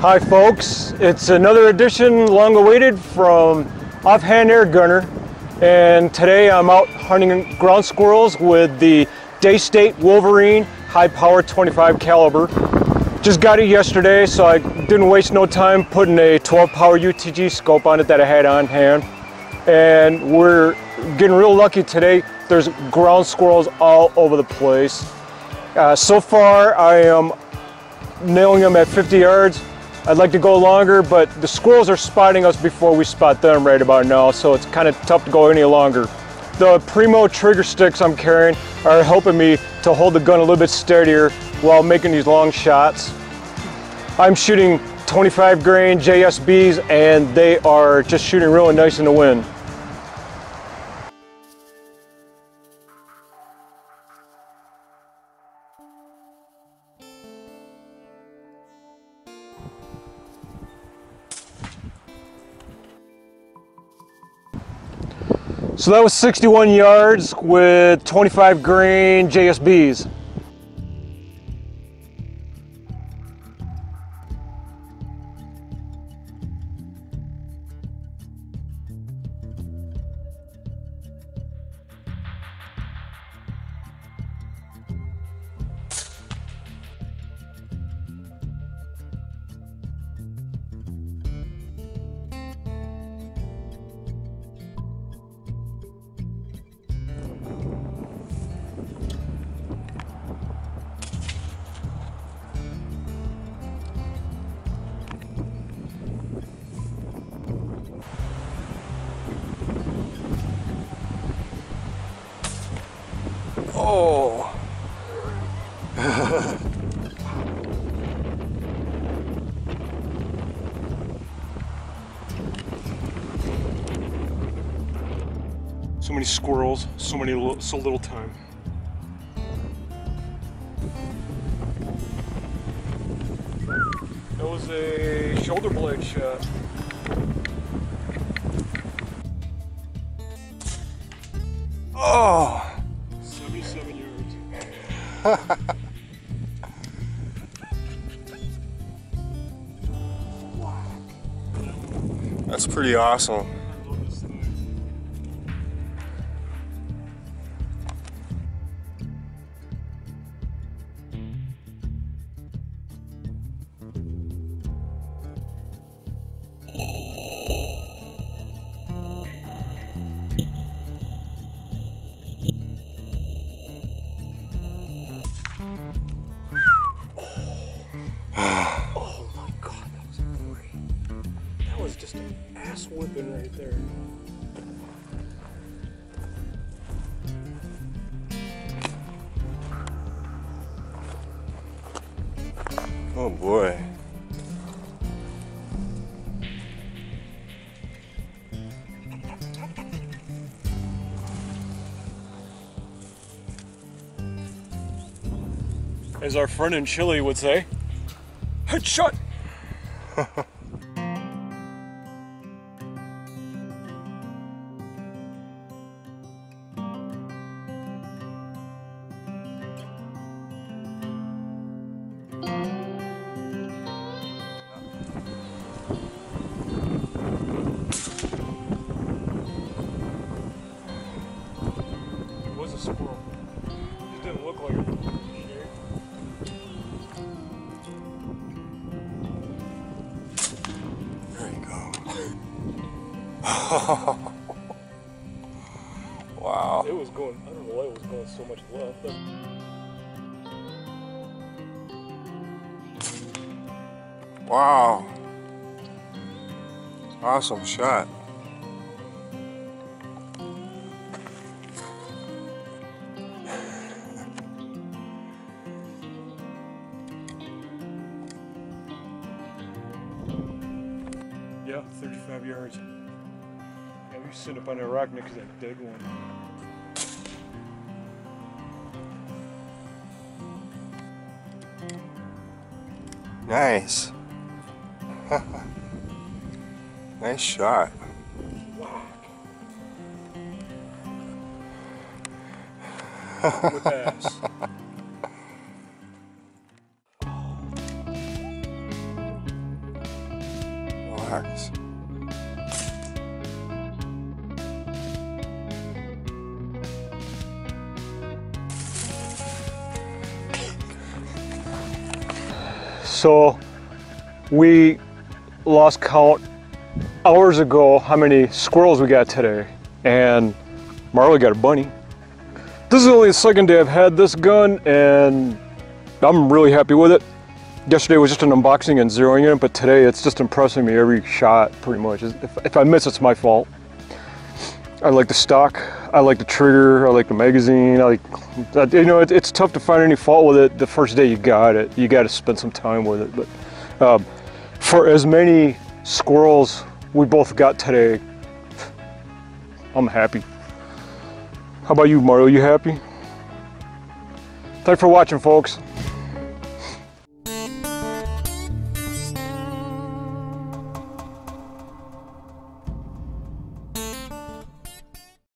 Hi folks, it's another edition long awaited from Offhand Air Gunner and today I'm out hunting ground squirrels with the Daystate Wolverine high power 25 caliber. Just got it yesterday so I didn't waste no time putting a 12 power UTG scope on it that I had on hand and we're getting real lucky today. There's ground squirrels all over the place. Uh, so far I am nailing them at 50 yards. I'd like to go longer, but the squirrels are spotting us before we spot them right about now, so it's kind of tough to go any longer. The Primo trigger sticks I'm carrying are helping me to hold the gun a little bit steadier while making these long shots. I'm shooting 25 grain JSBs and they are just shooting really nice in the wind. So that was 61 yards with 25 grain JSBs. So many squirrels, so many so little time. That was a shoulder blade shot. Oh. That's pretty awesome. Ass whipping right there. Oh boy. As our friend in Chile would say, headshot! wow. It was going, I don't know why it was going so much left. Wow. Awesome shot. Yeah, 35 yards. Yeah, we sit up on that rock next to that dead one. Nice. nice shot. With ass. So we lost count hours ago how many squirrels we got today and Marley got a bunny. This is only the second day I've had this gun and I'm really happy with it. Yesterday was just an unboxing and zeroing it, but today it's just impressing me every shot pretty much. If, if I miss, it's my fault. I like the stock, I like the trigger, I like the magazine, I like, you know, it, it's tough to find any fault with it the first day you got it. You got to spend some time with it. But um, for as many squirrels we both got today, I'm happy. How about you, Mario? You happy? Thanks for watching, folks.